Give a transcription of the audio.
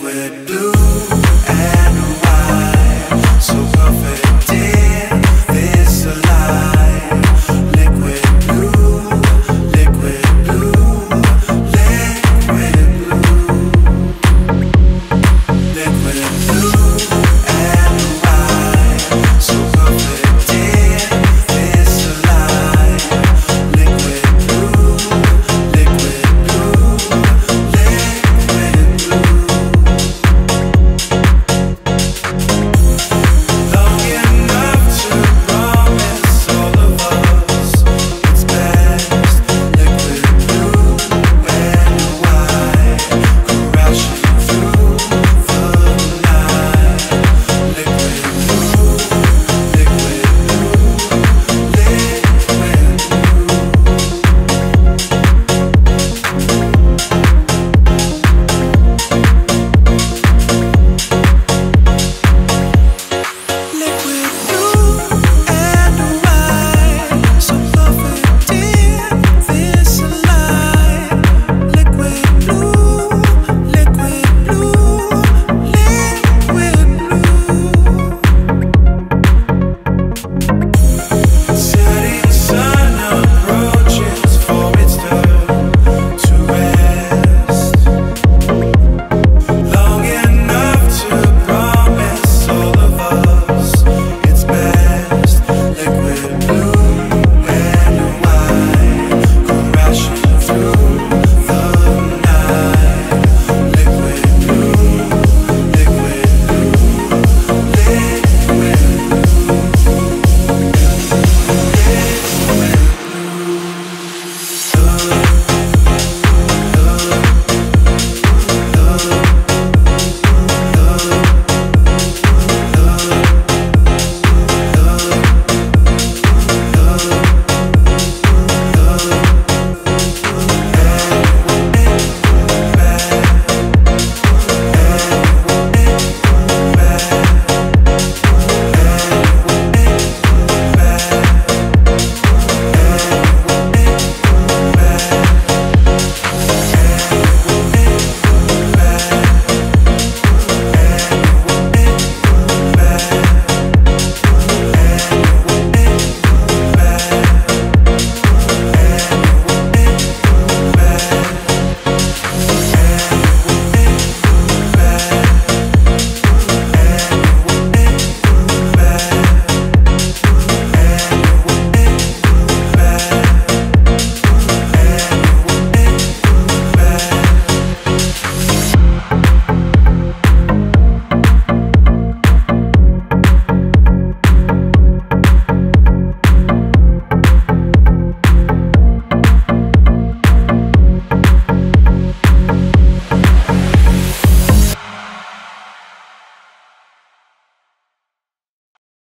liquid blue